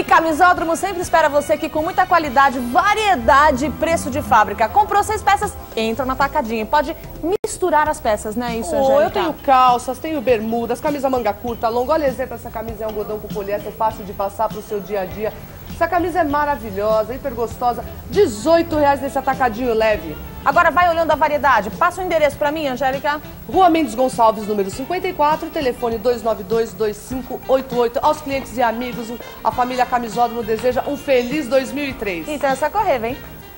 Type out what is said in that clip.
E Camisódromo sempre espera você aqui com muita qualidade, variedade e preço de fábrica. Comprou seis peças, entra na tacadinha. Pode misturar as peças, né? Isso, oh, Eu tenho calças, tenho bermudas, camisa manga curta, longa. Olha, exemplo, essa camisa é algodão com poliéster, fácil de passar para o seu dia a dia. Essa camisa é maravilhosa, hiper gostosa. 18 reais nesse atacadinho leve. Agora vai olhando a variedade. Passa o endereço para mim, Angélica. Rua Mendes Gonçalves, número 54, telefone 292-2588. Aos clientes e amigos, a família Camisódromo deseja um feliz 2003. Então é só correr, vem.